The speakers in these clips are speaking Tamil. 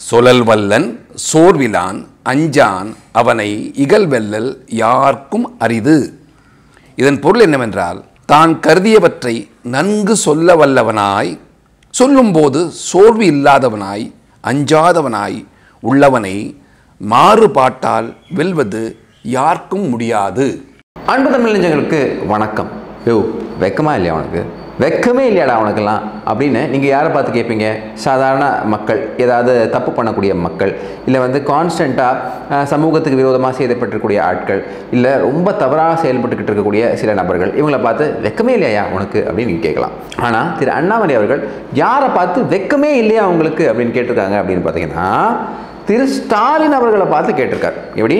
சொலல் வல்லன் சோர்விலான் அஞ்சான் அவனை இகழ்வெல்லல் யார்க்கும் அரிது. இதன் பொருள் என்னவென்றால் தான் கருதியவற்றை நன்கு சொல்ல வல்லவனாய் சொல்லும்போது சோர்வு இல்லாதவனாய் அஞ்சாதவனாய் உள்ளவனை மாறுபாட்டால் வெல்வது யாருக்கும் முடியாது. அன்பு தமிழ் நெஞ்சங்களுக்கு வணக்கம். யோ வெக்கமா இல்லையா உனக்கு? வெக்கமே இல்லையாடா உனக்கெல்லாம் அப்படின்னு நீங்கள் யாரை பார்த்து கேட்பீங்க? சாதாரண மக்கள் ஏதாவது தப்பு பண்ணக்கூடிய மக்கள் இல்லை வந்து கான்ஸ்டண்ட்டாக சமூகத்துக்கு விரோதமாக செய்தப்பட்டிருக்கக்கூடிய ஆட்கள் இல்லை ரொம்ப தவறாக செயல்பட்டுக்கிட்டு இருக்கக்கூடிய சில நபர்கள் இவங்களை பார்த்து வெக்கமே இல்லையா உனக்கு அப்படின்னு நீங்கள் கேட்கலாம். ஆனால் திரு அண்ணாமலை அவர்கள் யாரை பார்த்து வெக்கமே இல்லையா அவங்களுக்கு அப்படின்னு கேட்டிருக்காங்க அப்படின்னு பார்த்தீங்கன்னா திரு ஸ்டாலின் அவர்களை பார்த்து கேட்டிருக்கார். எப்படி?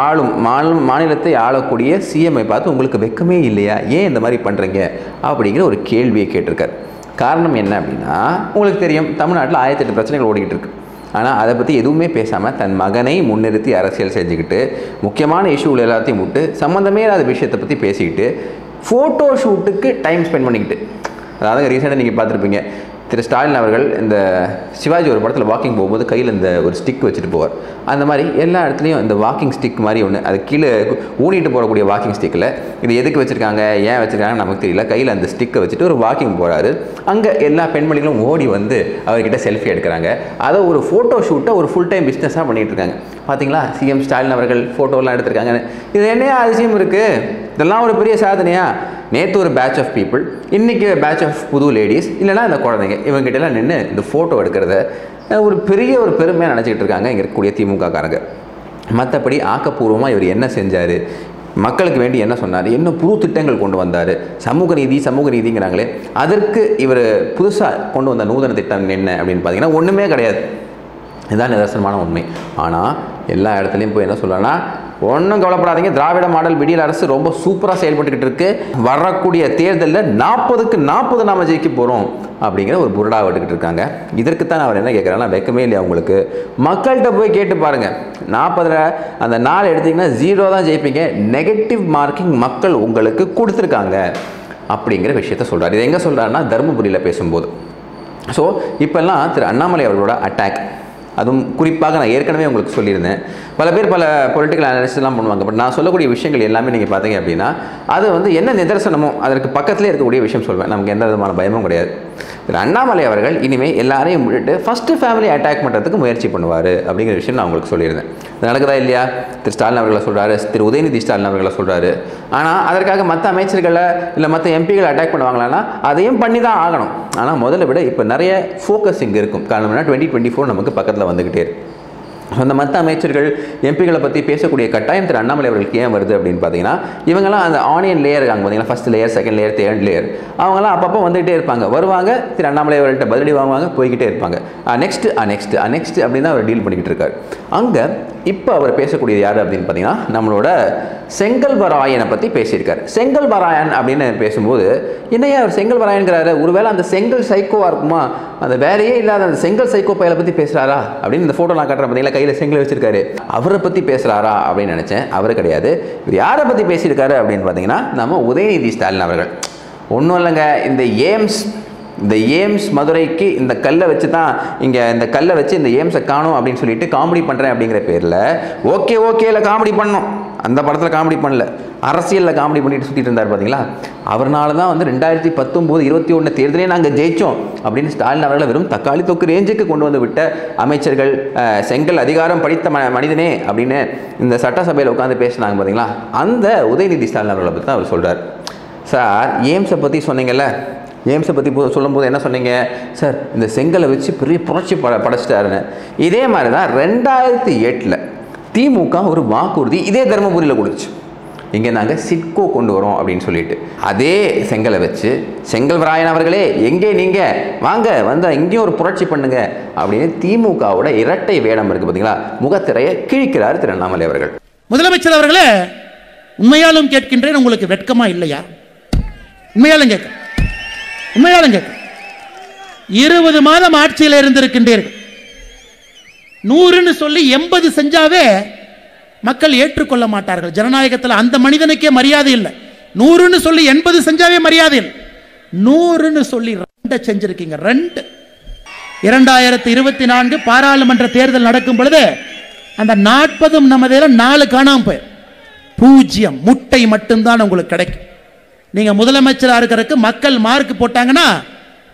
ஆளும் மாநிலம் மாநிலத்தை ஆளக்கூடிய சிஎம்ஐ பார்த்து உங்களுக்கு வெக்கமே இல்லையா? ஏன் இந்த மாதிரி பண்ணுறீங்க அப்படிங்கிற ஒரு கேள்வியை கேட்டிருக்கார். காரணம் என்ன அப்படின்னா உங்களுக்கு தெரியும் தமிழ்நாட்டில் ஆயிரத்தி எட்டு பிரச்சனைகள் ஓடிக்கிட்டு இருக்கு. ஆனால் அதை பற்றி எதுவுமே பேசாமல் தன் மகனை முன்னிறுத்தி அரசியல் செஞ்சுக்கிட்டு முக்கியமான இஷ்யூகள் எல்லாத்தையும் விட்டு சம்மந்தமே இல்லாத விஷயத்தை பற்றி பேசிக்கிட்டு ஃபோட்டோ ஷூட்டுக்கு டைம் ஸ்பெண்ட் பண்ணிக்கிட்டு. அதாவது ரீசெண்டாக நீங்கள் பார்த்துருப்பீங்க திரு ஸ்டாலின் அவர்கள் இந்த சிவாஜி ஒரு படத்தில் வாக்கிங் போகும்போது கையில் இந்த ஒரு ஸ்டிக் வச்சுட்டு போவார். அந்த மாதிரி எல்லா இடத்துலையும் இந்த வாக்கிங் ஸ்டிக் மாதிரி ஒன்று அது கீழே ஊனிட்டு போகக்கூடிய வாக்கிங் ஸ்டிக்கில் இது எதுக்கு வச்சுருக்காங்க ஏன் வச்சுருக்காங்கன்னு நமக்கு தெரியல. கையில் அந்த ஸ்டிக்கை வச்சுட்டு ஒரு வாக்கிங் போகிறாரு அங்கே எல்லா பெண்மணிகளும் ஓடி வந்து அவர்கிட்ட செல்ஃபி எடுக்கிறாங்க. அதை ஒரு ஃபோட்டோ ஷூட்டை ஒரு ஃபுல் டைம் பிஸ்னஸாக பண்ணிகிட்டு இருக்காங்க. பார்த்தீங்களா சிஎம் ஸ்டாலின் அவர்கள் ஃபோட்டோலாம் எடுத்திருக்காங்க. இது என்னையா அதிசயம் இருக்குது இதெல்லாம் ஒரு பெரிய சாதனையா? நேற்று ஒரு பேட்ச் ஆஃப் பீப்புள் இன்றைக்கி பேட்ச் ஆஃப் புது லேடிஸ் இல்லைனா இந்த குழந்தைங்க இவங்ககிட்டலாம் நின்று இந்த ஃபோட்டோ எடுக்கிறத ஒரு பெரிய ஒரு பெருமையாக நினச்சிக்கிட்டு இருக்காங்க இங்கே இருக்கக்கூடிய திமுக காரங்க மற்றபடி ஆக்கப்பூர்வமாக இவர் என்ன செஞ்சார்? மக்களுக்கு வேண்டி என்ன சொன்னார்? என்ன புது திட்டங்கள் கொண்டு வந்தார்? சமூக நீதி சமூக நீதிங்கிறாங்களே அதற்கு இவர் புதுசாக கொண்டு வந்த நூதன திட்டம் என்ன அப்படின்னு பார்த்தீங்கன்னா ஒன்றுமே கிடையாது. இதுதான் நிதர்சனமான உண்மை. ஆனால் எல்லா இடத்துலையும் போய் என்ன சொல்லலாம்னா ஒன்றும் கவலைப்படாதீங்க. திராவிட மாடல் விடியல் அரசு ரொம்ப சூப்பராக செயல்பட்டுக்கிட்டு இருக்கு. வரக்கூடிய தேர்தலில் நாற்பதுக்கு நாற்பது நாம ஜெயிக்க போகிறோம் அப்படிங்கிற ஒரு புரடா விட்டுக்கிட்டு இருக்காங்க. இதற்கு தான் அவர் என்ன கேட்குறாங்கன்னா வெக்கமே இல்லையா உங்களுக்கு? மக்கள்கிட்ட போய் கேட்டு பாருங்கள் நாற்பதில் அந்த நாள் எடுத்திங்கன்னா ஜீரோ தான் ஜெயிப்பீங்க. நெகட்டிவ் மார்க்கிங் மக்கள் உங்களுக்கு கொடுத்துருக்காங்க அப்படிங்கிற விஷயத்த சொல்கிறார் இது எங்கே சொல்கிறாருன்னா தருமபுரியில் பேசும்போது. ஸோ இப்போல்லாம் திரு அண்ணாமலை அவர்களோட அட்டாக் அதுவும் குறிப்பாக நான் ஏற்கனவே உங்களுக்கு சொல்லியிருந்தேன். பல பேர் பல பொலிட்டிக்கல் அனாலிசிஸ்லாம் பண்ணுவாங்க. பட் நான் சொல்லக்கூடிய விஷயங்கள் எல்லாமே நீங்கள் பார்த்தீங்க அப்படின்னா அது வந்து என்ன நிதர்சனமோ அதற்கு பக்கத்திலே இருக்கக்கூடிய விஷயம் சொல்வேன். நமக்கு எந்த விதமான பயமும் கிடையாது. திரு அண்ணாமலை அவர்கள் இனிமேல் எல்லாரையும் விட்டுட்டு ஃபஸ்ட்டு ஃபேமிலி அட்டாக் பண்ணுறதுக்கு முயற்சி பண்ணுவார் அப்படிங்கிற விஷயம் நான் உங்களுக்கு சொல்லியிருந்தேன். இது நடக்குதா இல்லையா? திரு ஸ்டாலின் அவர்களை சொல்கிறாரு திரு உதயநிதி ஸ்டாலின் அவர்களை சொல்கிறாரு ஆனால் அதற்காக மற்ற அமைச்சர்களை இல்லை மற்ற எம்பிகளை அட்டாக் பண்ணுவாங்களான்னா அதையும் பண்ணி தான் ஆகணும். ஆனால் முதல்ல விட இப்போ நிறைய ஃபோக்கஸ் இங்கே இருக்கும். காரணம்னா டுவெண்ட்டி டுவெண்ட்டி ஃபோர் நமக்கு பக்கத்தில் வந்துக்கிட்டே இருக்கு. அந்த மற்ற அமைச்சர்கள் எம்பிகளை பற்றி பேசக்கூடிய கட்டாயம் திரு அண்ணாமலை அவர்களுக்கு ஏன் வருது அப்படின்னு பார்த்தீங்கன்னா இவங்கெல்லாம் அந்த ஆனியன் லேயர் இருக்காங்க பார்த்தீங்கன்னா first layer second layer third layer அவங்கெல்லாம் அப்பப்போ வந்துகிட்டே இருப்பாங்க. வருவாங்க திரு அண்ணாமலை அவர்கள்ட்ட பதிலடி வாங்குவாங்க போய்கிட்டே இருப்பாங்க. நெக்ஸ்ட் நெக்ஸ்ட் நெக்ஸ்ட் அப்படின்னு தான் அவர் டீல் பண்ணிக்கிட்டு இருக்காரு. அங்கே இப்போ அவர் பேசக்கூடியது யார் அப்படின்னு பார்த்தீங்கன்னா நம்மளோட செங்கல்வராயனை பற்றி பேசியிருக்காரு. செங்கல்வராயன் அப்படின்னு பேசும்போது என்னையா அவர் செங்கல்வராயன்கிறாரு? ஒருவேளை அந்த செங்கல் சைக்கோவாக இருக்குமா? அந்த வேலையே இல்லாத அந்த செங்கல் சைக்கோ பையலை பற்றி பேசுகிறாரா அப்படின்னு இந்த ஃபோட்டோ நான் காட்டுறேன் பார்த்தீங்களா கையில் செங்கல் வச்சுருக்காரு. அவரை பற்றி பேசுகிறாரா அப்படின்னு நினச்சேன். அவர் கிடையாது. இவர் யாரை பற்றி பேசியிருக்காரு அப்படின்னு பார்த்தீங்கன்னா நம்ம உதயநிதி ஸ்டாலின் அவர்கள். ஒன்றும் இல்லைங்க. இந்த ஏம்ஸ் இந்த ஏம்ஸ் மதுரைக்கு இந்த கல்லை வச்சு தான் இங்கே இந்த கல்லை வச்சு இந்த ஏம்ஸை காணும் அப்படின்னு சொல்லிட்டு காமெடி பண்ணுறேன் அப்படிங்கிற பேரில் ஓகே ஓகேல காமெடி பண்ணோம். அந்த படத்தில் காமெடி பண்ணல. அரசியலில் காமெடி பண்ணிட்டு சுற்றிட்டு இருந்தார் பார்த்தீங்களா அவர்னால தான் வந்து ரெண்டாயிரத்தி பத்தொம்போது இருபத்தி ஒன்று தேர்தலே நாங்கள் ஜெயித்தோம் அப்படின்னு ஸ்டாலின் அவர்களை வெறும் தக்காளி தொக்கு ரேஞ்சுக்கு கொண்டு வந்து விட்ட அமைச்சர்கள் செங்கல் அதிகாரம் படித்த ம மனிதனே அப்படின்னு இந்த சட்டசபையில் உட்காந்து பேசினாங்க பார்த்தீங்களா அந்த உதயநிதி ஸ்டாலின் அவர்களை பற்றி தான் அவர் சொல்கிறார் சார் ஏம்ஸை பற்றி சொன்னீங்கல்ல? ஏம்ஸை பற்றி போ- சொல்லும்போது என்ன சொன்னீங்க? சார் இந்த செங்கலை வச்சு பெரிய புரட்சி பட படைச்சிட்டாருன்னு. இதே மாதிரி தான் ரெண்டாயிரத்தி எட்டில் திமுக ஒரு வாக்குறுதி இதே தருமபுரியில் கொடுத்துச்சு. இங்கே நாங்கள் சிட்கோ கொண்டு வரோம் அப்படின்னு சொல்லிட்டு. அதே செங்கலை வச்சு செங்கல் ராயன் அவர்களே எங்கே நீங்கள் வாங்க வந்தால் இங்கேயும் ஒரு புரட்சி பண்ணுங்க. அப்படின்னு திமுகவோட இரட்டை வேடம் இருக்குது பார்த்தீங்களா முகத்திரையை கிழிக்கிறார் திருவண்ணாமலை அவர்கள். முதலமைச்சர் அவர்களே உண்மையாலும் கேட்கின்றேன் உங்களுக்கு வெட்கமா இல்லையா? உண்மையாலும் கேட்க உண்மையாலும் கேட்க. இருபது மாதம் ஆட்சியில் இருந்திருக்கின்றீர்கள். நூறுன்னு சொல்லி எண்பது செஞ்சாவே மக்கள் ஏற்றுக்கொள்ள மாட்டார்கள். ஜனநாயகத்தில் அந்த மனிதனுக்கே மரியாதை இல்லை. நூறுன்னு சொல்லி எண்பது செஞ்சாவே மரியாதை இல்லை. நூறுன்னு சொல்லி ரெண்டை செஞ்சிருக்கீங்க. ரெண்டு. இரண்டாயிரத்தி இருபத்தி நான்கு பாராளுமன்ற தேர்தல் நடக்கும் பொழுது அந்த நாற்பதும் நமதில நாலு காணாம போய் பூஜ்ஜியம். முட்டை மட்டும்தான் உங்களுக்கு கிடைக்கும். நீங்க முதலமைச்சராக இருக்கிறதுக்கு மக்கள் மார்க் போட்டாங்கன்னா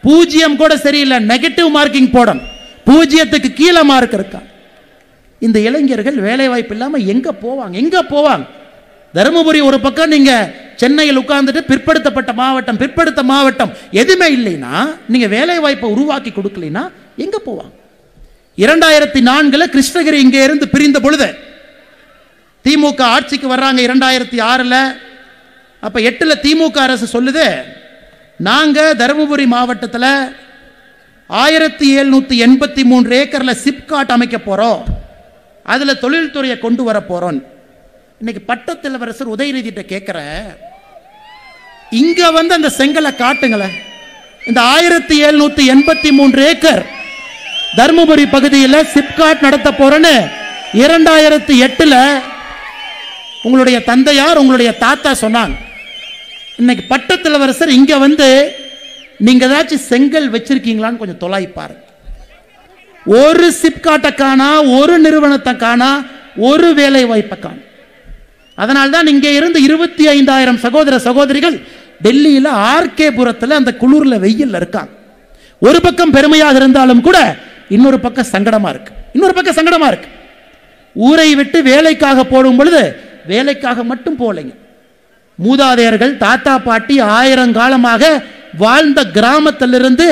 பூஜ்ஜியம் கூட சரியில்லை. நெகட்டிவ் மார்க்கிங் போடணும். பூஜ்ஜியத்துக்கு கீழே மார்க் இருக்கா? இந்த இளைஞர்கள் வேலை வாய்ப்பு இல்லாமல் எங்கே போவாங்க? எங்கே போவாங்க? தருமபுரி ஒரு பக்கம் நீங்கள் சென்னையில் உட்கார்ந்துட்டு பிற்படுத்தப்பட்ட மாவட்டம் பிற்படுத்த மாவட்டம் எதுவுமே இல்லைன்னா நீங்கள் வேலை வாய்ப்பை உருவாக்கி கொடுக்கலைன்னா எங்கே போவாங்க? இரண்டாயிரத்தி நான்கில் கிருஷ்ணகிரி இங்கே இருந்து பிரிந்த பொழுது திமுக ஆட்சிக்கு வர்றாங்க இரண்டாயிரத்தி ஆறில். அப்போ எட்டில் திமுக அரசு சொல்லுது நாங்கள் தருமபுரி மாவட்டத்தில் ஆயிரத்தி எழுநூற்றி எண்பத்தி மூன்று ஏக்கரில் சிப்காட் அமைக்க போகிறோம் அதில் தொழில்துறையை கொண்டு வர போகிறோம் இன்னைக்கு பட்டத்திலவரசர் உதயநிதிட்ட கேட்குற இங்கே வந்து அந்த செங்கலை காட்டுங்களேன். இந்த ஆயிரத்தி எழுநூற்றி எண்பத்தி மூன்று ஏக்கர் தருமபுரி பகுதியில் சிப்காட் நடத்த போகிறேன்னு இரண்டாயிரத்தி எட்டில் உங்களுடைய தந்தையார் உங்களுடைய தாத்தா சொன்னாங்க. இன்னைக்கு பட்டத்திலவரசர் இங்கே வந்து நீங்க ஏதாச்சும் செங்கல் வச்சிருக்கீங்களான்னு கொஞ்சம் தொலை பாருங்க. ஒரு சிப்காட்டை காணா ஒரு நிறுவனத்தை காணா ஒரு வேலை வாய்ப்பை காணும் அதனால்தான் இங்கே இருந்து இருபத்தி ஐந்தாயிரம் சகோதர சகோதரிகள் டெல்லியில் ஆர்கேபுரத்தில் அந்த குளிரில் வெயில் இருக்காங்க. ஒரு பக்கம் பெருமையாக இருந்தாலும் கூட இன்னொரு பக்கம் சங்கடமா இருக்கு. இன்னொரு பக்கம் சங்கடமா இருக்கு. ஊரை விட்டு வேலைக்காக போடும் பொழுது வேலைக்காக மட்டும் போகலைங்க மூதாதையர்கள் தாத்தா பாட்டி ஆயிரம் காலமாக வாழ்ந்த கிராமத்திலிருந்து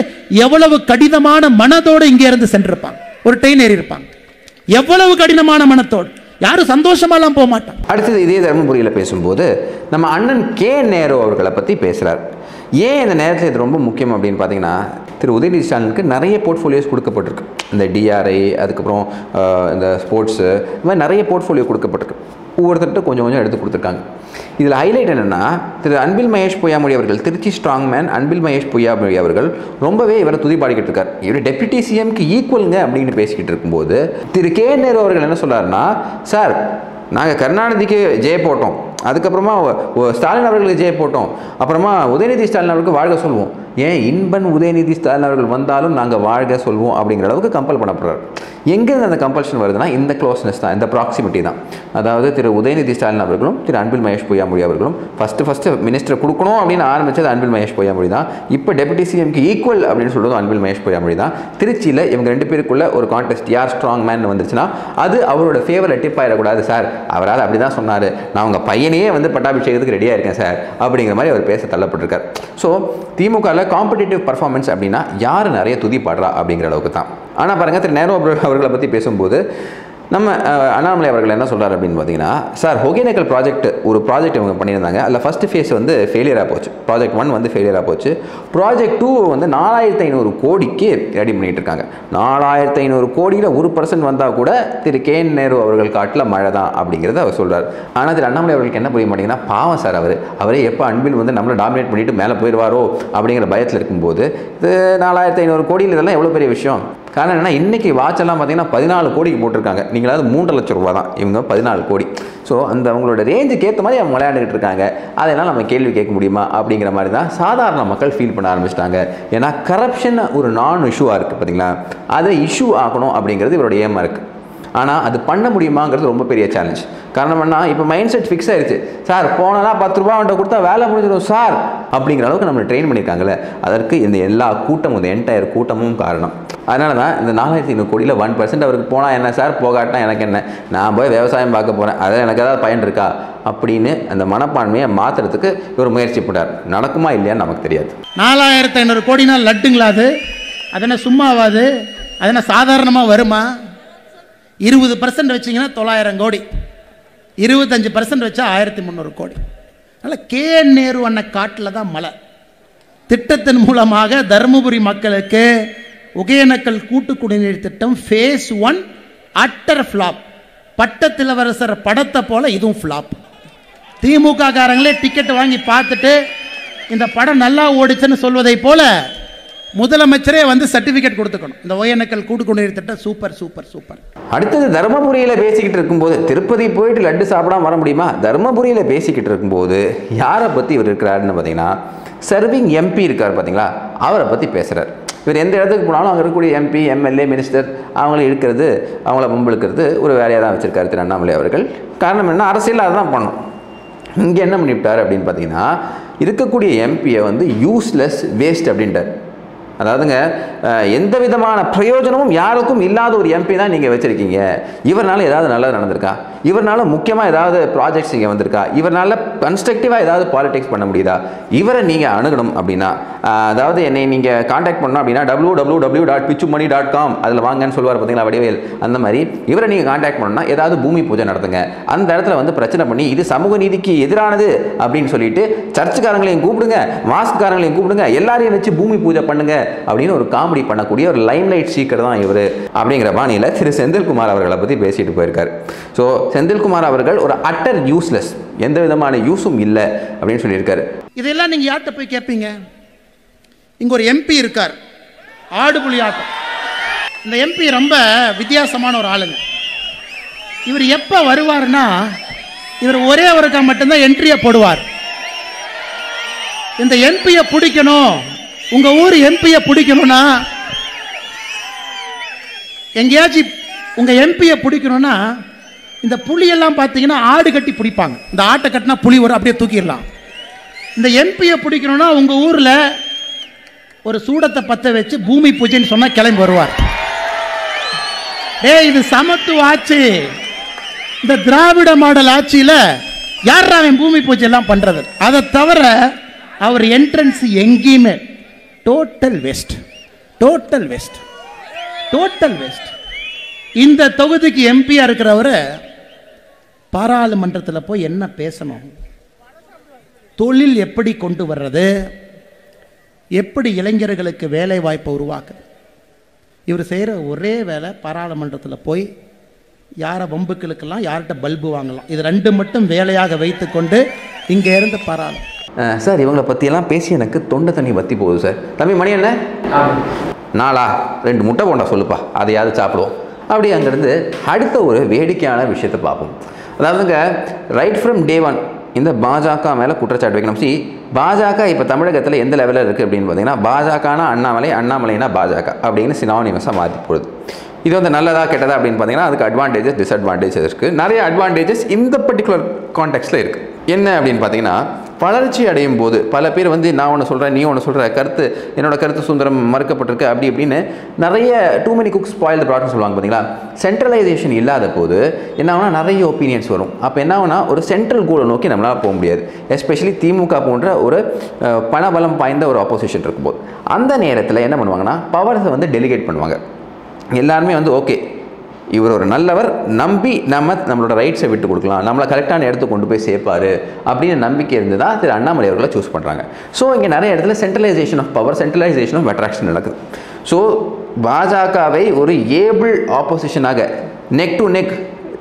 எவ்வளவு கடினமான மனதோடு இங்கே இருந்து சென்றிருப்பாங்க. ஒரு ட்ரெயின் ஏறி இருப்பாங்க. எவ்வளவு கடினமான மனத்தோடு. யாரும் சந்தோஷமாலாம் போக மாட்டாங்க. அடுத்தது இதே தருமபுரியில் பேசும்போது நம்ம அண்ணன் கே நேரு அவர்களை பற்றி பேசுகிறார் ஏன் இந்த நேரத்தில் இது ரொம்ப முக்கியம் அப்படின்னு பார்த்தீங்கன்னா திரு உதயநிதி ஸ்டாலினுக்கு நிறைய போர்ட்ஃபோலியோஸ் கொடுக்கப்பட்டிருக்கு. இந்த டிஆர்ஐ அதுக்கப்புறம் இந்த ஸ்போர்ட்ஸு இந்த மாதிரி நிறைய போர்ட்ஃபோலியோ கொடுக்கப்பட்டிருக்கு. ஒவ்வொருத்தர்கிட்ட கொஞ்சம் கொஞ்சம் எடுத்து கொடுத்துருக்காங்க. இதில் ஹைலைட் என்னென்னா திரு அன்பில் மகேஷ் பொய்யாமொழி அவர்கள் திருச்சி ஸ்ட்ராங் மேன் அன்பில் மகேஷ் பொய்யாமொழி அவர்கள் ரொம்பவே இவரை துதிப்பாடிக்கிட்டு இருக்கார் இவர் டெப்யூட்டி சிஎம்க்கு ஈக்குவலுங்க அப்படின்னு பேசிக்கிட்டு இருக்கும்போது திரு கே நேரு அவர்கள் என்ன சொல்றாருன்னா சார் நாங்கள் கருணாநிதிக்கு ஜெய போட்டோம். அதுக்கப்புறமா ஸ்டாலின் அவர்களுக்கு ஜெய போட்டோம். அப்புறமா உதயநிதி ஸ்டாலின் அவர்களுக்கு வாழ்க சொல்வோம் ஏன் இன்பன் உதயநிதி ஸ்டாலின் அவர்கள் வந்தாலும் நாங்கள் வாழ்க சொல்வோம் அப்படிங்கிற அளவுக்கு கம்பல் பண்ணப்படுறார். எங்கேருந்து அந்த கம்பல்ஷன் வருதுன்னா இந்த க்ளோஸ்னஸ் தான் இந்த ப்ராக்சிமிட்டி தான். அதாவது திரு உதயநிதி ஸ்டாலின் அவர்களும் திரு அன்பில் மகேஷ் பொய்யாமொழி அவர்களும் ஃபஸ்ட்டு ஃபஸ்ட்டு மினிஸ்டர் கொடுக்கணும் அப்படின்னு ஆரம்பிச்சது அன்பில் மகேஷ் பொய்யாமொழி தான். இப்போ டெபுட்டி சிஎம்க்கு ஈக்குவல் அப்படின்னு சொல்கிறதும் அன்பில் மகேஷ் பொய்யாமொழி தான். திருச்சியில் இவங்க ரெண்டு பேருக்குள்ள ஒரு கான்டெஸ்ட் யார் ஸ்ட்ராங் மேன் வந்துருச்சுன்னா அது அவரோட ஃபேவரை டிப் ஆகிடக்கூடாது சார் அவரால் அப்படி தான் சொன்னார். நான் உங்கள் பையனையே வந்து பட்டாபிஷேகத்துக்கு ரெடியாக இருக்கேன் சார் அப்படிங்கிற மாதிரி அவர் பேச தள்ளப்பட்டிருக்கார். ஸோ திமுகவில் காம்படிட்டிவ் பர்ஃபார்மன்ஸ் அப்படின்னா யார் நிறைய துதி பாடுறா அப்படிங்கிற அளவுக்கு தான் ஆனால் பாருங்க திரு நேரு அவர்களை பற்றி பேசும்போது நம்ம அண்ணாமலை அவர்கள் என்ன சொல்கிறார் அப்படின்னு பார்த்தீங்கன்னா சார் ஒகேனக்கல் ப்ராஜெக்ட் ஒரு ப்ராஜெக்ட் இவங்க பண்ணியிருந்தாங்க. அதில் ஃபஸ்ட்டு ஃபேஸ் வந்து ஃபெயிலியராக போச்சு. ப்ராஜெக்ட் ஒன் வந்து ஃபெயிலியராக போச்சு. ப்ராஜெக்ட் டூ வந்து நாலாயிரத்து ஐநூறு கோடிக்கு ரெடி பண்ணிகிட்டு இருக்காங்க. நாலாயிரத்து ஐநூறு கோடியில் ஒரு பர்சன்ட் வந்தால் கூட திரு கே என் நேரு அவர்கள் காட்டில் மழை தான் அப்படிங்கிறத அவர் சொல்கிறார் ஆனால் திரு அண்ணாமலை அவர்களுக்கு என்ன புரிய மாட்டேங்கன்னா பாவம் சார் அவர். அவரே எப்போ அன்பில் வந்து நம்மளை டாமினேட் பண்ணிவிட்டு மேலே போயிடுவாரோ? அப்படிங்கிற பயத்தில் இருக்கும்போது இது நாலாயிரத்தி ஐநூறு கோடியில் இதெல்லாம் எவ்வளோ பெரிய விஷயம்? காரணம் என்னென்னா இன்னைக்கு வாட்ச் எல்லாம் பார்த்தீங்கன்னா பதினாலு கோடிக்கு போட்டிருக்காங்க. நீங்களாவது மூன்று லட்சம் ரூபா தான். இவங்க பதினாலு கோடி. ஸோ அந்த அவங்களோட ரேஞ்சுக்கு ஏற்ற மாதிரி அவங்க விளையாண்டுக்கிட்டு இருக்காங்க. அதெல்லாம் நம்ம கேள்வி கேட்க முடியுமா? அப்படிங்கிற மாதிரி தான் சாதாரண மக்கள் ஃபீல் பண்ண ஆரம்பிச்சிட்டாங்க. ஏன்னா கரப்ஷன் ஒரு நான் இஷ்யூவாக இருக்குது பார்த்தீங்களா? அதை இஷ்யூ ஆகணும் அப்படிங்கிறது இவரோட ஏமா இருக்குது ஆனால் அது பண்ண முடியுமாங்கிறது ரொம்ப பெரிய சேலஞ்ச் காரணம் என்ன இப்போ மைண்ட் செட் ஃபிக்ஸ் ஆயிடுச்சு சார் போனா பத்து ரூபா அவன்கிட்ட கொடுத்தா வேலை முடிஞ்சிடும் சார் அப்படிங்கிற அளவுக்கு நம்மளை ட்ரெயின் பண்ணியிருக்காங்கல்ல. அதற்கு இந்த எல்லா கூட்டமும் இந்த என்டையர் கூட்டமும் காரணம். அதனால தான் இந்த நாலாயிரத்தி ஐநூறு கோடியில் ஒன் பர்சன்ட் அவருக்கு போனால் என்ன சார் போகாட்டினா எனக்கு என்ன? நான் போய் விவசாயம் பார்க்க போகிறேன் அதில் எனக்கு ஏதாவது பயன் இருக்கா? அப்படின்னு அந்த மனப்பான்மையை மாற்றுறதுக்கு இவர் முயற்சி பண்ணார் நடக்குமா இல்லையான்னு நமக்கு தெரியாது. நாலாயிரத்தி ஐநூறு கோடினா லட்டுங்களா அது? அதனால் சும்மாவாது அதனால் சாதாரணமாக வருமா? இருபது பர்சன்ட் வச்சிங்கன்னா தொள்ளாயிரம் கோடி. இருபத்தஞ்சி பர்சன்ட் வச்சா ஆயிரத்தி முந்நூறு கோடி. அதனால் கே நேரு அண்ண காட்டில் தான் மழை. திட்டத்தின் மூலமாக தருமபுரி மக்களுக்கு ஒகேனக்கல் கூட்டு குடிநீர் திட்டம் ஃபேஸ் ஒன் அட்டர் ஃப்ளாப் பட்டத்திலவரசர் படத்தை போல இதுவும் ஃப்ளாப் திமுக காரங்களே டிக்கெட் வாங்கி பார்த்துட்டு இந்த படம் நல்லா ஓடிச்சுன்னு சொல்வதை போல முதலமைச்சரே வந்து சர்டிபிகேட் கொடுத்துக்கணும். இந்த ஒகேனக்கல் கூட்டு குடிநீர் திட்டம் சூப்பர் சூப்பர் சூப்பர் அடுத்தது தருமபுரியில் பேசிக்கிட்டு இருக்கும்போது திருப்பதி போயிட்டு லட்டு சாப்பிடாம வர முடியுமா? தருமபுரியில் பேசிக்கிட்டு இருக்கும்போது யாரை பற்றி இவர் இருக்கிறாருன்னு பார்த்தீங்கன்னா சர்விங் எம்பி இருக்கார் பார்த்தீங்களா அவரை பற்றி பேசுகிறார் இவர் எந்த இடத்துக்கு போனாலும் அங்கே இருக்கக்கூடிய எம்பி எம்எல்ஏ மினிஸ்டர் அவங்கள இழுக்கிறது அவங்கள பம்பிழுக்கிறது ஒரு வேலையாக தான் வச்சுருக்காரு திரு அண்ணாமலை அவர்கள். காரணம் என்ன? அரசியல் அதை தான் பண்ணணும். இங்கே என்ன பண்ணிவிட்டார் அப்படின்னு பார்த்தீங்கன்னா இருக்கக்கூடிய எம்பியை வந்து யூஸ்லெஸ் வேஸ்ட் அப்படின்ட்டார். அதாவதுங்க எந்த விதமான பிரயோஜனமும் யாருக்கும் இல்லாத ஒரு எம்பி தான் நீங்கள் வச்சுருக்கீங்க. இவரால் ஏதாவது நல்லது நடந்திருக்கா? இவரால் முக்கியமாக ஏதாவது ப்ராஜெக்ட்ஸ் இங்கே வந்திருக்கா? இவரால் கன்ஸ்ட்ரக்டிவாக ஏதாவது பாலிடிக்ஸ் பண்ண முடியுதா? இவரை நீங்கள் அணுகணும் அப்படின்னா அதாவது என்னை நீங்கள் காண்டாக்ட் பண்ணணும் அப்படின்னா டபிள்யூ டபிள்யூ டபிள்யூ டாட் பிச்சு மணி டாட் காம் அதில் வாங்கன்னு சொல்லுவார் பார்த்தீங்களா வடிவேல்? அந்த மாதிரி இவரை நீங்கள் காண்டாக்ட் பண்ணணும்னா ஏதாவது பூமி பூஜை நடத்துங்க. அந்த இடத்துல வந்து பிரச்சனை பண்ணி இது சமூக நீதிக்கு எதிரானது அப்படின்னு சொல்லிட்டு சர்ச்சுக்காரங்களையும் கூப்பிடுங்க மாஸ்க்காரங்களையும் கூப்பிடுங்க எல்லாரையும் வச்சு பூமி பூஜை பண்ணுங்கள் அப்படின்னு ஒரு காமெடி பண்ணக்கூடிய ஒரு லைம் லைட் சீக்கர் தான் இவர் அப்படிங்கிற பாணியில் திரு செந்தில்குமார் அவர்களை பற்றி பேசிட்டு போயிருக்கார். ஸோ செந்தில்குமார் அவர்கள் ஒரு அட்டர் யூஸ்லெஸ் எந்த விதமான யூஸும் இல்லை அப்படின்னு சொல்லியிருக்காரு. இதெல்லாம் நீங்கள் யார்கிட்ட போய் கேட்பீங்க இங்கே ஒரு எம்பி இருக்கார். ஆடுபுலி ஆட்டம். இந்த எம்பி ரொம்ப வித்தியாசமான ஒரு ஆளுங்க. இவர் எப்போ வருவார்னா இவர் ஒரே ஒருக்கா மட்டும்தான் என்ட்ரியை போடுவார். இந்த எம்பியை பிடிக்கணும் உங்க ஊர் எம்பியை பிடிக்கணும்னா எங்கேயாச்சும் உங்க எம்பியை பிடிக்கணும்னா இந்த புலியெல்லாம் பார்த்தீங்கன்னா ஆடு கட்டி பிடிப்பாங்க. இந்த ஆட்டை கட்டினா புலி வரும் அப்படியே தூக்கிடலாம். இந்த எம்பியை பிடிக்கணும்னா உங்க ஊரில் ஒரு சூடத்தை பற்ற வச்சு பூமி பூஜைன்னு சொன்னால் கிளம்பி வருவார். டேய் இது சமத்துவ ஆட்சி இந்த திராவிட மாடல் ஆட்சியில் யார் அவன் பூமி பூஜை எல்லாம் பண்ணுறது அதை தவிர அவர் என்ட்ரன்ஸ் எங்கேயுமே total waste total waste total waste இந்த தொகுதிக்கு எம்பியா இருக்கிறவரை பாராளுமன்றத்தில் போய் என்ன பேசணும்? தொழில் எப்படி கொண்டு வர்றது? எப்படி இளைஞர்களுக்கு வேலை வாய்ப்பை உருவாக்க இவர் செய்கிற ஒரே வேலை பாராளுமன்றத்தில் போய் யாரை வம்புக்களுக்கெல்லாம் யார்கிட்ட பல்பு வாங்கலாம்? இது ரெண்டு மட்டும் வேலையாக வைத்துக்கொண்டு இங்கே இருந்து பாராளு சார் இவங்களை பற்றியெல்லாம் பேசி எனக்கு தொண்டை தண்ணி வத்தி போகுது சார். தம்பி மணி என்ன? நாளா? ரெண்டு முட்டை போண்டா சொல்லுப்பா. அதையாவது சாப்பிடுவோம். அப்படி அங்கேருந்து அடுத்த ஒரு வேடிக்கையான விஷயத்தை பார்ப்போம். அதாவதுங்க ரைட் ஃப்ரம் டே ஒன் இந்த பாஜக மேலே குற்றச்சாட்டு வைக்கணும். சி பாஜக இப்போ தமிழகத்தில் எந்த லெவலில் இருக்குது அப்படின்னு பார்த்தீங்கன்னா பாஜகனா அண்ணாமலை அண்ணாமலைனா பாஜக அப்படின்னு சினானிமஸாக மாற்றி போடுது. இது வந்து நல்லதா கெட்டதா அப்படின்னு பார்த்தீங்கன்னா அதுக்கு அட்வான்டேஜஸ் டிஸ்அட்வான்டேஜஸ் இருக்குது நிறைய அட்வான்டேஜஸ் இந்த பர்டிகுலர் கான்டெக்ட்டில் இருக்குது என்ன அப்படின்னு பார்த்தீங்கன்னா வளர்ச்சி அடையும் போது பல பேர் வந்து நான் ஒன்று சொல்கிறேன் நீ ஒன்று சொல்கிற கருத்து என்னோட கருத்து சுதந்திரம் மறுக்கப்பட்டிருக்கு அப்படி இப்படின்னு நிறைய too many cooks spoil the product சொல்லுவாங்க பார்த்தீங்களா சென்ட்ரலைசேஷன் இல்லாத போது என்ன ஆகுனா நிறைய ஒப்பீனியன்ஸ் வரும். அப்போ என்ன ஆகுனா ஒரு சென்ட்ரல் கோலை நோக்கி நம்மளால் போக முடியாது. எஸ்பெஷலி திமுக போன்ற ஒரு பணபலம் பாய்ந்த ஒரு ஆப்போசிஷன் இருக்கும்போது. அந்த நேரத்தில் என்ன பண்ணுவாங்கன்னா பவர்ஸை வந்து டெலிகேட் பண்ணுவாங்க. எல்லாருமே வந்து ஓகே இவர் ஒரு நல்லவர் நம்பி நம்ம நம்மளோட ரைட்ஸை விட்டு கொடுக்கலாம் நம்மளை கரெக்டான இடத்துக்கு கொண்டு போய் சேர்ப்பாரு அப்படின்னு நம்பிக்கை இருந்து தான் திரு அண்ணாமலை அவர்களை சூஸ் பண்ணுறாங்க ஸோ இங்கே நிறைய இடத்துல centralisation of power centralisation of attraction நடக்குது. ஸோ பாஜகவை ஒரு ஏபிள் ஆப்போசிஷனாக நெக் டு நெக்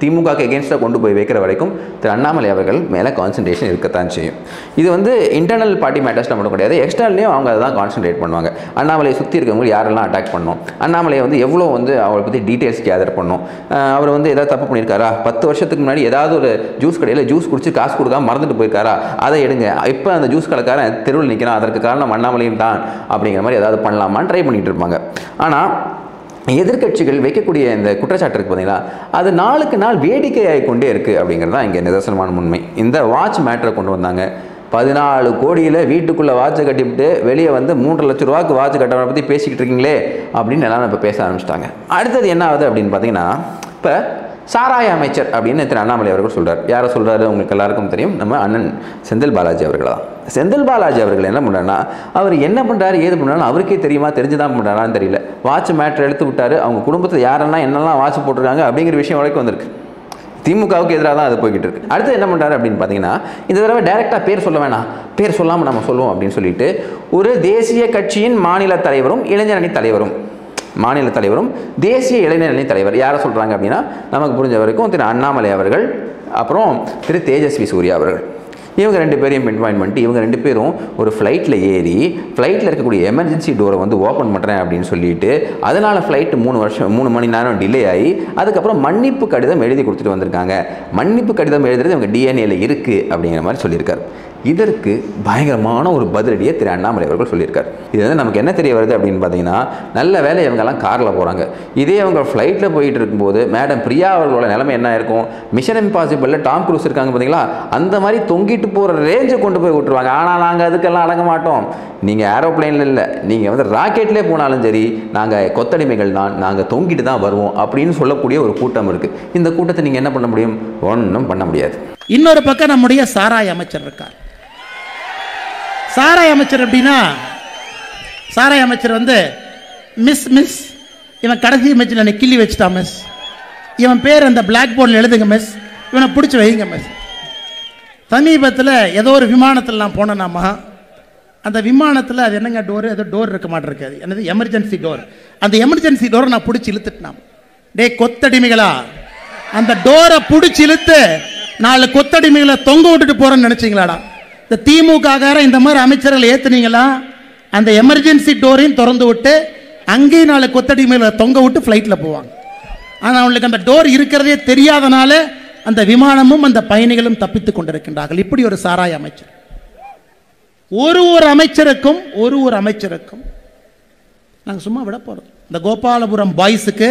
திமுகக்கு எகேன்ஸ்டாக கொண்டு போய் வைக்கிற வரைக்கும் திரு அண்ணாமலை அவர்கள் மேலே கான்சன்ட்ரேஷன் இருக்கத்தான் செய்யும். இது வந்து இன்டர்னல் பார்ட்டி மேட்டர்ஸில் மட்டும் கிடையாது எக்ஸ்டர்னலையும் அவங்க அதை தான் கான்சன்ட்ரேட் பண்ணுவாங்க. அண்ணாமலையை சுற்றி இருக்கவங்க யாரெல்லாம் அட்டாக் பண்ணணும்? அண்ணாமலையை வந்து எவ்வளோ வந்து அவரை பற்றி டீட்டெயில்ஸ் கேதர் பண்ணும்? அவர் வந்து ஏதாவது தப்பு பண்ணியிருக்காரா? பத்து வருஷத்துக்கு முன்னாடி ஏதாவது ஒரு ஜூஸ் கடையில் ஜூஸ் குடிச்சு காசு கொடுக்காம மறந்துட்டு போயிருக்காரா? அதை எடுங்க. இப்போ அந்த ஜூஸ் கடைக்காரன் தெருவில் நிற்கிறான் அதற்கு காரணம் அண்ணாமலையும் தான் அப்படிங்கிற மாதிரி ஏதாவது பண்ணலாமான்னு ட்ரை பண்ணிகிட்டு இருப்பாங்க. ஆனால் எதிர்க்கட்சிகள் வைக்கக்கூடிய இந்த குற்றச்சாட்டு இருக்கு பார்த்தீங்களா அது நாளுக்கு நாள் வேடிக்கையாகி கொண்டே இருக்குது அப்படிங்கிறது தான் இங்கே நிதர்சனமான உண்மை. இந்த வாட்ச் மேட்டரை கொண்டு வந்தாங்க. பதினாலு கோடியில் வீட்டுக்குள்ளே வாட்சை கட்டிவிட்டு வெளியே வந்து மூன்று லட்ச ரூபாய்க்கு வாட்ச் கட்டவரை பற்றி பேசிக்கிட்டு இருக்கீங்களே அப்படின்னு எல்லாரும் இப்போ பேச ஆரம்பிச்சிட்டாங்க. அடுத்தது என்ன ஆகுது அப்படின்னு பார்த்தீங்கன்னா இப்போ சாராய அமைச்சர் அப்படின்னு திரு அண்ணாமலை அவர்கள் சொல்கிறார் யாரை சொல்கிறாரு உங்களுக்கு எல்லாருக்கும் தெரியும். நம்ம அண்ணன் செந்தில் பாலாஜி அவர்களா செந்தில் பாலாஜி அவர்கள் என்ன பண்ணுறாருன்னா அவர் என்ன பண்ணுறாரு ஏது பண்ணுறாரு அவருக்கே தெரியுமா? தெரிஞ்சு தான் பண்ணுறாரான்னு தெரியல. வாட்ச் மேட்ரு எடுத்து விட்டார். அவங்க குடும்பத்தில் யாரெல்லாம் என்னெல்லாம் வாட்ச் போட்டிருக்காங்க அப்படிங்கிற விஷயம் வரைக்கும் வந்திருக்கு. திமுகவுக்கு எதிராக தான் அது போய்கிட்டு இருக்கு. அடுத்து என்ன பண்ணுறாரு அப்படின்னு பார்த்தீங்கன்னா இந்த தடவை டேரெக்டாக பேர் சொல்ல வேணாம். பேர் சொல்லாமல் நம்ம சொல்லுவோம் அப்படின்னு சொல்லிட்டு ஒரு தேசிய கட்சியின் மாநில தலைவரும் இளைஞரணி தலைவரும் மாநில தலைவரும் தேசிய இளைஞரணி தலைவர். யாரை சொல்கிறாங்க அப்படின்னா நமக்கு புரிஞ்ச வரைக்கும் திரு அண்ணாமலை அவர்கள் அப்புறம் திரு தேஜஸ்வி சூர்யா அவர்கள். இவங்க ரெண்டு பேரையும் பின்பாயிண்ட் பண்ணிட்டு இவங்க ரெண்டு பேரும் ஒரு ஃப்ளைட்டில் ஏறி ஃப்ளைட்டில் இருக்கக்கூடிய எமர்ஜென்சி டோரை வந்து ஓப்பன் பண்ணுறேன் அப்படின்னு சொல்லிட்டு அதனால் ஃப்ளைட்டு மூணு வருஷம் மூணு மணி நேரம் டிலே ஆகி அதுக்கப்புறம் மன்னிப்பு கடிதம் எழுதி கொடுத்துட்டு வந்திருக்காங்க. மன்னிப்பு கடிதம் எழுதுறது இவங்க டிஎன்ஏல இருக்குது அப்படிங்கிற மாதிரி சொல்லியிருக்காரு. இதற்கு பயங்கரமான ஒரு பதிலடியை திரு அண்ணாமலை அவர்கள் சொல்லியிருக்கார். இது வந்து நமக்கு என்ன தெரிய வருது அப்படின்னு பார்த்தீங்கன்னா நல்ல வேலை இவங்கெல்லாம் காரில் போகிறாங்க இதே அவங்க ஃப்ளைட்டில் போயிட்டு இருக்கும்போது மேடம் பிரியா அவர்களோட நிலைமை என்ன இருக்கும்? மிஷன் இம்பாசிபிளில் டாம் க்ரூஸ் இருக்காங்க பார்த்தீங்களா? அந்த மாதிரி தொங்கிட்டு போகிற ரேஞ்சை கொண்டு போய் விட்டுருவாங்க. ஆனால் நாங்கள் அதுக்கெல்லாம் அடங்க மாட்டோம். நீங்கள் ஏரோப்ளைனில் இல்லை. நீங்கள் வந்து ராக்கெட்லேயே போனாலும் சரி நாங்கள் கொத்தடிமைகள் தான் நாங்கள் தொங்கிட்டு தான் வருவோம் அப்படின்னு சொல்லக்கூடிய ஒரு கூட்டம் இருக்குது இந்த கூட்டத்தை நீங்கள் என்ன பண்ண முடியும்? ஒன்றும் பண்ண முடியாது. இன்னொரு பக்கம் நம்முடைய சாராய் அமைச்சர் இருக்கார். சாராய் அமைச்சர் அப்படின்னா சாராய் அமைச்சர் வந்து மிஸ் மிஸ் இவன் கடைசி மேட்சில் என்னை கிள்ளி வச்சுட்டான் மிஸ் இவன் பேர் அந்த பிளாக் போர்டில் எழுதுங்க மிஸ் இவனை பிடிச்சி வைங்க மிஸ் சமீபத்தில் ஏதோ ஒரு விமானத்தில் நான் போனேனாமா அந்த விமானத்தில் அது என்னங்க டோர் ஏதோ டோர் இருக்க மாட்டிருக்கு அது. என்னது எமர்ஜென்சி டோர் அந்த எமர்ஜென்சி டோரை நான் பிடிச்சி இழுத்துட்டேன் டே கொத்தடிமைகளா? அந்த டோரை பிடிச்சி இழுத்து நாலு கொத்தடிமைகளை தொங்க விட்டுட்டு போகிறேன்னு நினச்சிங்களாடா. இந்த திமுக இந்த மாதிரி அமைச்சர்கள் ஏற்றுனீங்களா அந்த எமர்ஜென்சி டோரையும் திறந்து விட்டு அங்கேயும் நாலு கொத்தடிமைகளை தொங்க விட்டு ஃப்ளைட்டில் போவாங்க. ஆனால் அவங்களுக்கு அந்த டோர் இருக்கிறதே தெரியாதனால அந்த விமானமும் அந்த பயணிகளும் தப்பித்துக் கொண்டிருக்கின்றார்கள். இப்படி ஒரு சாராய அமைச்சர். ஒரு ஒரு அமைச்சருக்கும் ஒரு ஒரு அமைச்சருக்கும் நாங்கள் சும்மா விட போகிறோம் இந்த கோபாலபுரம் பாய்ஸுக்கு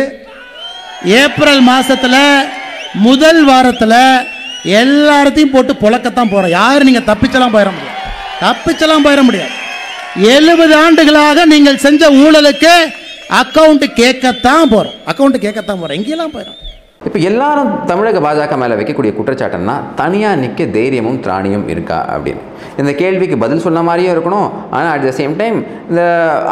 ஏப்ரல் மாசத்துல முதல் வாரத்தில் எல்லாத்தையும் போட்டு புழக்கத்தான் போகிறோம் யாரும் நீங்கள் தப்பிச்செல்லாம் போயிட முடியாது. தப்பிச்செல்லாம் போயிட முடியாது. எழுபது ஆண்டுகளாக நீங்கள் செஞ்ச ஊழலுக்கு அக்கௌண்ட் கேட்கத்தான் போகிறோம் அக்கௌண்ட் கேட்கத்தான் போகிறோம் எங்கெல்லாம் போயிடும். இப்போ எல்லாரும் தமிழக பாஜக மேலே வைக்கக்கூடிய குற்றச்சாட்டுன்னா தனியாக நிற்க தைரியமும் திராணியும் இருக்கா அப்படின்னு. இந்த கேள்விக்கு பதில் சொன்ன மாதிரியும் இருக்கணும். ஆனால் அட் த சேம் டைம் இந்த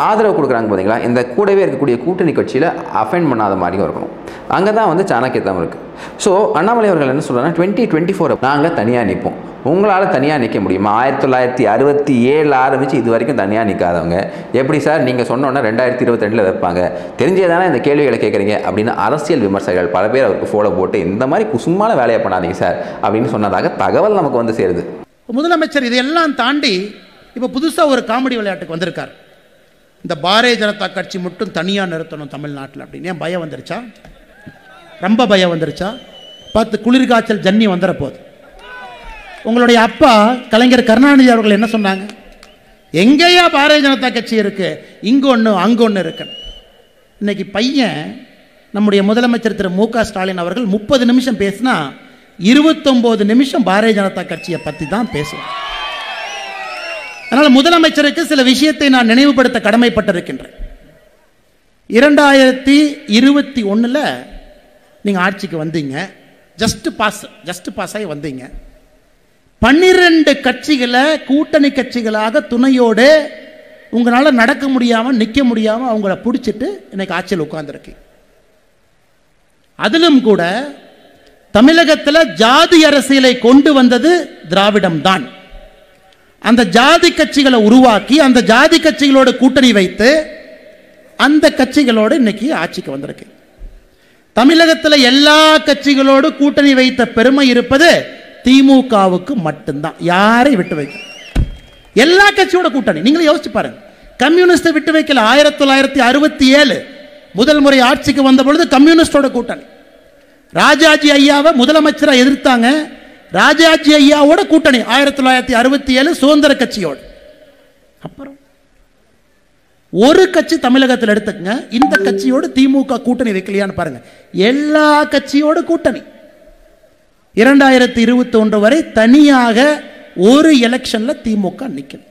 ஆதரவு கொடுக்குறாங்க பார்த்தீங்களா இந்த கூடவே இருக்கக்கூடிய கூட்டணி கட்சியில் அஃபெண்ட் பண்ணாத மாதிரியும் இருக்கணும். அங்கே தான் வந்து சாணக்கியத்தம் இருக்குது ஸோ அண்ணாமலை அவர்கள் என்ன சொல்கிறாங்கன்னா டுவெண்ட்டி டுவெண்ட்டி ஃபோர் நாங்கள் தனியாக நிற்போம் உங்களால் தனியாக நிற்க முடியுமா? ஆயிரத்தி தொள்ளாயிரத்தி அறுபத்தி ஏழில் ஆரம்பித்து இது வரைக்கும் தனியாக நிற்காதவங்க எப்படி சார்? நீங்கள் சொன்னோன்னா ரெண்டாயிரத்தி இருபத்தி ரெண்டில் வைப்பாங்க. தெரிஞ்சதானே இந்த கேள்விகளை கேட்குறீங்க அப்படின்னு அரசியல் விமர்சகர்கள் பல பேர் அவருக்கு ஃபோலோ போட்டு இந்த மாதிரி குசுமான வேலையை பண்ணாதீங்க சார் அப்படின்னு சொன்னதாக தகவல் நமக்கு வந்து சேருது. முதலமைச்சர் இதையெல்லாம் தாண்டி இப்போ புதுசாக ஒரு காமெடி விளையாட்டுக்கு வந்திருக்கார். இந்த பாரதிய ஜனதா கட்சி மட்டும் தனியாக நிறுத்தணும் தமிழ்நாட்டில் அப்படின்னு. ஏன் பயம் வந்துருச்சா? ரொம்ப பயம் வந்துருச்சா? பார்த்து குளிர்காய்ச்சல் ஜன்னி வந்துட போகுது. உங்களுடைய அப்பா கலைஞர் கருணாநிதி அவர்கள் என்ன சொன்னாங்க? எங்கேயா பாரதிய ஜனதா கட்சி இருக்கு இங்க ஒன்று அங்க ஒன்று இருக்கு இன்னைக்கு பையன் நம்முடைய முதலமைச்சர் திரு மு க ஸ்டாலின் அவர்கள் முப்பது நிமிஷம் பேசினா இருபத்தொம்போது நிமிஷம் பாரதிய ஜனதா கட்சியை பற்றி தான் பேசுவேன் அதனால் முதலமைச்சருக்கு சில விஷயத்தை நான் நினைவுபடுத்த கடமைப்பட்டிருக்கின்றேன். இரண்டாயிரத்தி இருபத்தி ஒன்றில் நீங்கள் ஆட்சிக்கு வந்தீங்க ஜஸ்ட் பாஸ் ஜஸ்ட் பாஸ் ஆகி வந்தீங்க. பன்னிரண்டு கட்சிகளை கூட்டணி கட்சிகளாக துணையோடு உங்களால் நடக்க முடியாமல் நிற்க முடியாமல் அவங்கள பிடிச்சிட்டு இன்னைக்கு ஆட்சியில் உட்கார்ந்துருக்கு. அதிலும் கூட தமிழகத்தில் ஜாதி அரசியலை கொண்டு வந்தது திராவிடம் தான் அந்த ஜாதி கட்சிகளை உருவாக்கி அந்த ஜாதி கட்சிகளோட கூட்டணி வைத்து அந்த கட்சிகளோடு இன்னைக்கு ஆட்சிக்கு வந்திருக்கு. தமிழகத்தில் எல்லா கட்சிகளோடு கூட்டணி வைத்த பெருமை இருப்பது திமுகவுக்கு மட்டும்தான். யாரை விட்டு வைக்க. எல்லா கட்சியோட கூட்டணி. நீங்களும் யோசிச்சு பாருங்க. கம்யூனிஸ்டை விட்டு வைக்கல ஆயிரத்தி தொள்ளாயிரத்தி அறுபத்தி ஏழு. முதல் முறை ஆட்சிக்கு வந்த பொழுது கம்யூனிஸ்டோட கூட்டணி. ராஜாஜி ஐயாவை முதலமைச்சரா எதிர்த்தாங்க. ராஜாஜி ஐயாவோட கூட்டணி ஆயிரத்தி தொள்ளாயிரத்தி அறுபத்தி ஏழு சுதந்திர கட்சியோடு. அப்புறம் ஒரு கட்சி தமிழகத்தில் எடுத்துக்கங்க. இந்த கட்சியோடு திமுக கூட்டணி வைக்கலையான்னு பாருங்க. எல்லா கட்சியோட கூட்டணி. இரண்டாயிரத்தி இருபத்தி ஒன்று வரை தனியாக ஒரு எலெக்ஷன்ல திமுக நிற்கும்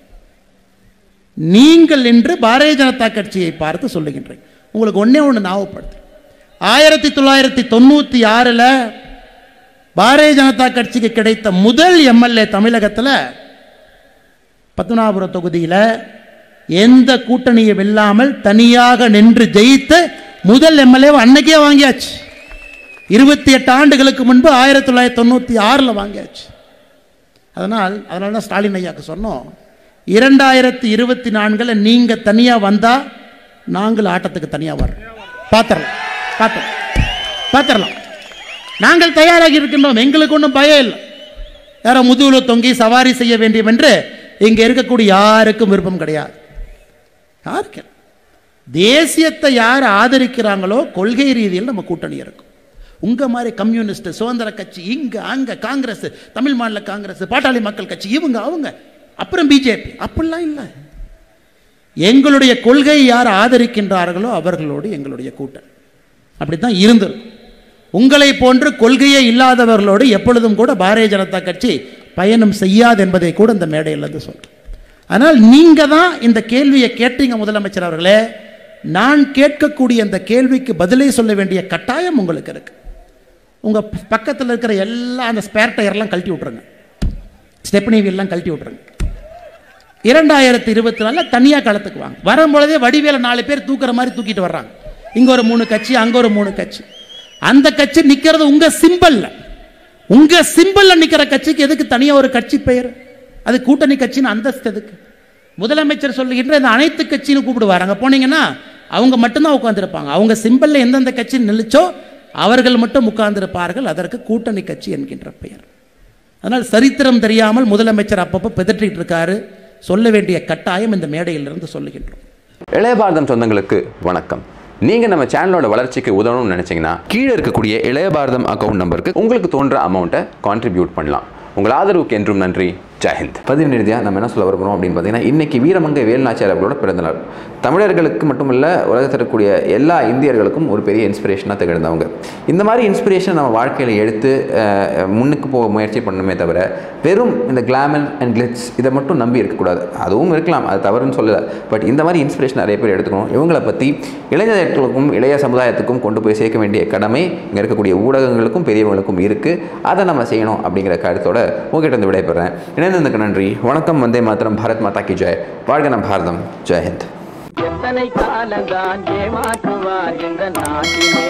நீங்கள் என்று பாரதிய ஜனதா கட்சியை பார்த்து சொல்லுகின்றேன். உங்களுக்கு ஒன்றே ஒன்று ஞாபகப்படுத்து ஆயிரத்தி தொள்ளாயிரத்தி தொண்ணூற்றி ஆறில் பாரதிய ஜனதா கட்சிக்கு கிடைத்த முதல் எம்எல்ஏ தமிழகத்தில் பத்மநாபுரம் தொகுதியில் எந்த கூட்டணியும் இல்லாமல் தனியாக நின்று ஜெயித்து முதல் எம்எல்ஏ அன்னைக்கே வாங்கியாச்சு. இருபத்தி எட்டு ஆண்டுகளுக்கு முன்பு ஆயிரத்தி தொள்ளாயிரத்தி தொண்ணூற்றி ஆறில் வாங்கியாச்சு. அதனால் அதனால தான் ஸ்டாலின் ஐயாவுக்கு சொன்னோம் இரண்டாயிரத்தி இருபத்தி நான்கில் நீங்கள் தனியாக வந்தால் நாங்கள் ஆட்டத்துக்கு தனியாக வர்றோம். பார்த்துடலாம் பார்த்துடலாம் பார்த்துடலாம் நாங்கள் தயாராகி இருக்கின்றோம் எங்களுக்கு ஒன்றும் பயம் இல்லை. யாரோ முதுகுல தொங்கி சவாரி செய்ய வேண்டும் என்று இங்கே இருக்கக்கூடிய யாருக்கும் விருப்பம் கிடையாது. யாருக்கு? தேசியத்தை யார் ஆதரிக்கிறாங்களோ கொள்கை ரீதியில் நம்ம கூட்டணி இருக்கும். உங்கள் மாதிரி கம்யூனிஸ்ட் சுதந்திர கட்சி இங்கே அங்கே காங்கிரஸ் தமிழ் மாநில காங்கிரஸ் பாட்டாளி மக்கள் கட்சி இவங்க அவங்க. அப்புறம் பிஜேபி. அப்படிலாம் இல்லை. எங்களுடைய கொள்கையை யார் ஆதரிக்கின்றார்களோ அவர்களோடு எங்களுடைய கூட்டம். அப்படி தான் இருந்திருக்கும். உங்களை போன்று கொள்கையே இல்லாதவர்களோடு எப்பொழுதும் கூட பாரதிய ஜனதா கட்சி பயணம் செய்யாது என்பதை கூட இந்த மேடையில் சொல்கிறேன் ஆனால் நீங்கள் தான் இந்த கேள்வியை கேட்டீங்க முதலமைச்சர் அவர்களே. நான் கேட்கக்கூடிய அந்த கேள்விக்கு பதிலை சொல்ல வேண்டிய கட்டாயம் உங்களுக்கு இருக்குது உங்கள் பக்கத்தில் இருக்கிற எல்லா அந்த ஸ்பேர் டயர்லாம் கழட்டி விட்ருங்க ஸ்டெப்னி வீல்லாம் கழட்டி விட்ருங்க இரண்டாயிரத்தி இருபத்தி நாலில் தனியாக களத்துக்கு வாங்க. வரும்பொழுதே வடிவேல நாலு பேர் தூக்குற மாதிரி தூக்கிட்டு வர்றாங்க. இங்கே ஒரு மூணு கட்சி அங்கே ஒரு மூணு கட்சி. அந்த கட்சி நிற்கிறது உங்கள் சிம்பிளில் உங்கள் சிம்பிளில் நிற்கிற கட்சிக்கு எதுக்கு தனியாக ஒரு கட்சி பெயர்? அது கூட்டணி கட்சின்னு அந்தஸ்து எதுக்கு? முதலமைச்சர் சொல்லுகின்ற இந்த அனைத்து கட்சின்னு கூப்பிடுவார். அங்கே போனீங்கன்னா அவங்க மட்டும்தான் உட்காந்துருப்பாங்க அவங்க சிம்பிளில் எந்தெந்த கட்சி நிலைச்சோ அவர்கள் மட்டும் உட்கார்ந்திருப்பார்கள் அதற்கு கூட்டணி கட்சி என்கின்ற பெயர். அதனால் சரித்திரம் தெரியாமல் முதலமைச்சர் அப்பப்போ பிதற்றிட்டு இருக்காரு. சொல்ல வேண்டிய கட்டாயம் இந்த மேடையிலிருந்து சொல்லுகின்றோம். இளைய பாரதம் சொந்தங்களுக்கு வணக்கம். நீங்கள் நம்ம சேனலோட வளர்ச்சிக்கு உதவணும்னு நினச்சிங்கன்னா கீழே இருக்கக்கூடிய இளைய பாரதம் அக்கௌண்ட் நம்பருக்கு உங்களுக்கு தோன்ற அமௌண்ட்டை கான்ட்ரிபியூட் பண்ணலாம். உங்கள் ஆதரவுக்கு என்றும் நன்றி. ஜெயஹிந்த் பதிவு நிறுதியாக நம்ம என்ன சொல்ல விரும்புகிறோம் அப்படின்னு பார்த்தீங்கன்னா இன்றைக்கி வீரமங்கை வேலுநாச்சியார் அவர்களோட பிறந்தநாள். தமிழர்களுக்கு மட்டுமல்ல உலகத்தில் இருக்கக்கூடிய எல்லா இந்தியர்களுக்கும் ஒரு பெரிய இன்ஸ்பிரேஷனாக திகழ்ந்தவங்க. இந்த மாதிரி இன்ஸ்பிரேஷன் நம்ம வாழ்க்கையில் எடுத்து முன்னுக்கு போக முயற்சி பண்ணணுமே தவிர வெறும் இந்த கிளாமர் அண்ட் கிளிட்ஸ் இதை மட்டும் நம்பி இருக்கக்கூடாது. அதுவும் இருக்கலாம் அது தவறுன்னு சொல்லலை. பட் இந்த மாதிரி இன்ஸ்பிரேஷன் நிறைய பேர் எடுத்துக்கணும். இவங்களை பற்றி இளைஞர்களுக்கும் இளைய சமுதாயத்துக்கும் கொண்டு போய் சேர்க்க வேண்டிய கடமை இங்கே இருக்கக்கூடிய ஊடகங்களுக்கும் பெரியவங்களுக்கும் இருக்குது அதை நம்ம செய்யணும் அப்படிங்கிற கருத்தோட உங்ககிட்ட இருந்து விடைபெறேன். இணைந்ததுக்கு நன்றி வணக்கம் வந்தே மாத்திரம் பாரத் மாதா கி ஜெய் வாழ்க நம் பாரதம் ஜெய் ஹிந்த் எத்தனை காலந்தான் ஏமாற்றுவார் இந்த நாட்டிலே